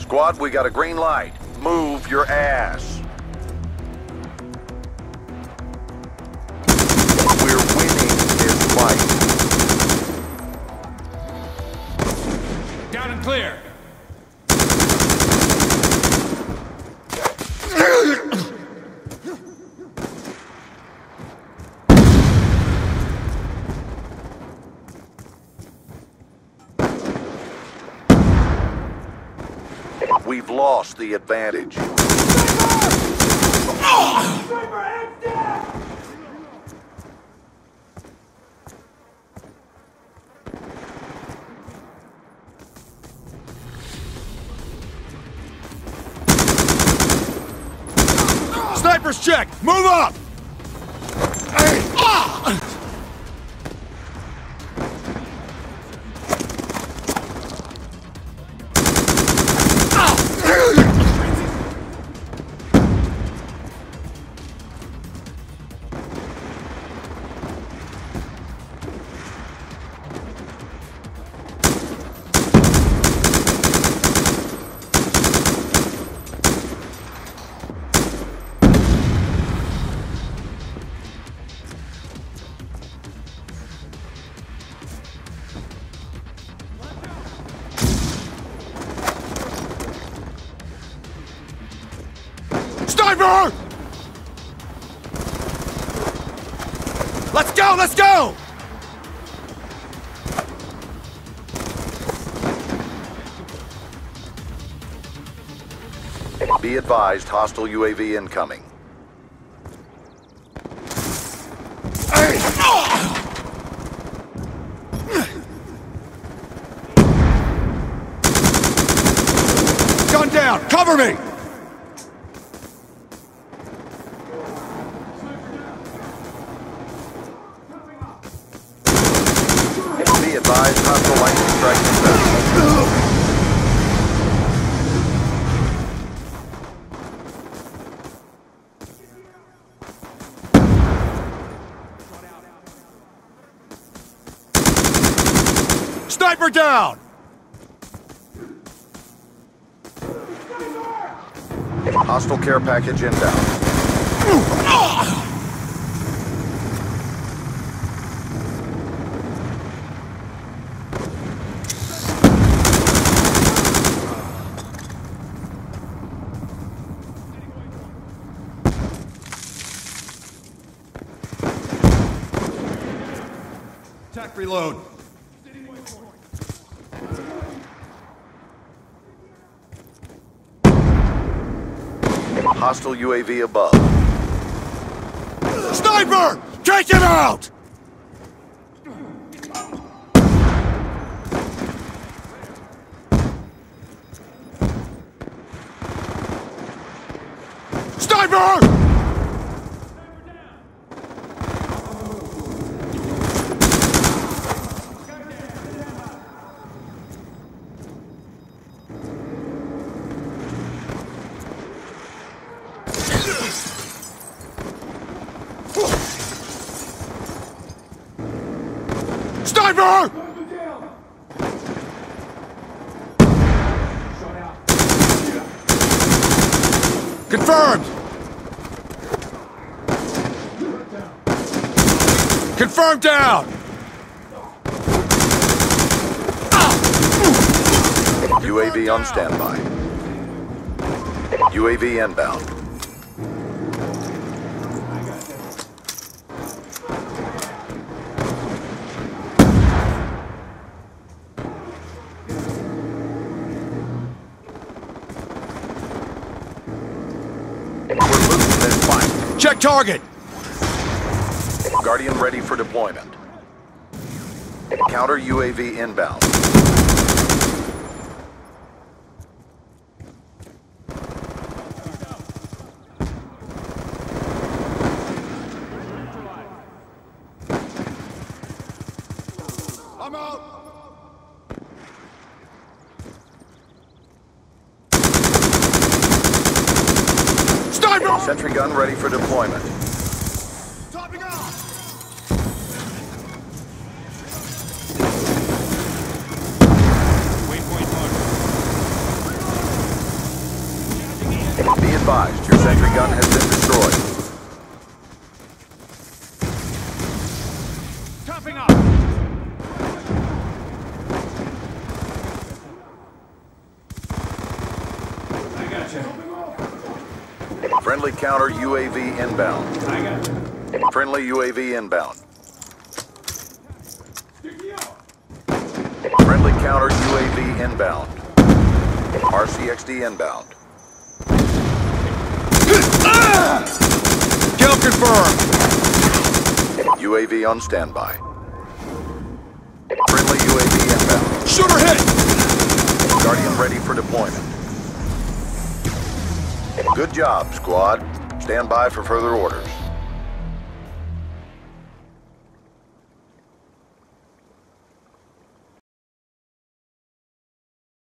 Squad, we got a green light. Move your ass. We're winning this fight. Down and clear. We've lost the advantage. Snipers check! Move up! Sniper! Let's go, let's go! Be advised, hostile UAV incoming. Gun down! Cover me! Strike successful. Sniper down! Hostile care package inbound. Attack reload. Hostile UAV above. Sniper! Take him out! Sniper! Sniper! Confirmed! Confirmed down! UAV on standby. UAV inbound. We're losing this fight. Check target! Guardian ready for deployment. Counter UAV inbound. I'm out! Sniper! Sentry gun ready for deployment. Topping off! Waypoint marked. advised, your sentry gun has been destroyed. Topping up! I got you. Friendly counter UAV inbound. I got you. Friendly UAV inbound. Friendly counter UAV inbound. RCXD inbound. Kill confirmed! UAV on standby. Friendly UAV inbound. Shooter hit! Guardian ready for deployment. Good job, squad. Stand by for further orders.